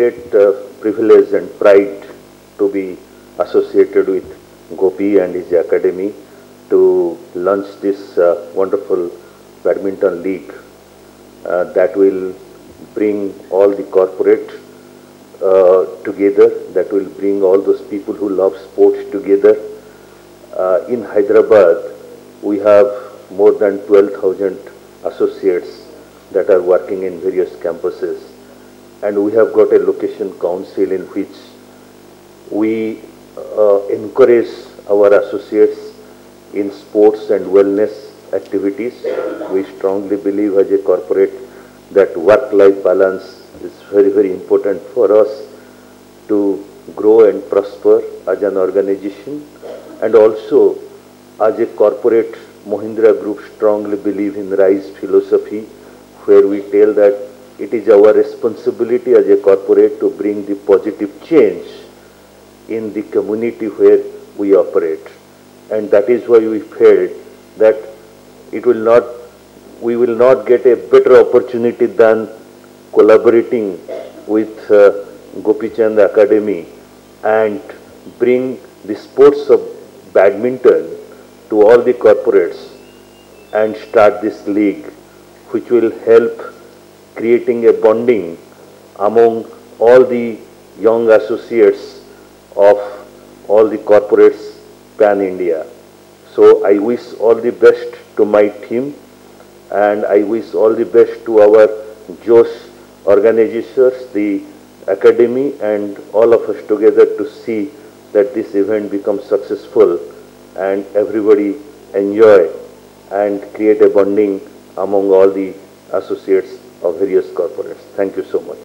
great uh, privilege and pride to be associated with Gopi and his academy to launch this uh, wonderful badminton league uh, that will bring all the corporate uh, together, that will bring all those people who love sports together. Uh, in Hyderabad, we have more than 12,000 associates that are working in various campuses and we have got a location council in which we uh, encourage our associates in sports and wellness activities. We strongly believe as a corporate that work-life balance is very, very important for us to grow and prosper as an organization and also as a corporate Mahindra Group strongly believe in RISE philosophy where we tell that it is our responsibility as a corporate to bring the positive change in the community where we operate. And that is why we felt that it will not, we will not get a better opportunity than collaborating with uh, Gopichand Academy and bring the sports of badminton to all the corporates and start this league which will help creating a bonding among all the young associates of all the corporates pan India. So I wish all the best to my team and I wish all the best to our JOS organizers, the academy and all of us together to see that this event becomes successful and everybody enjoy and create a bonding among all the associates of various corporates. Thank you so much.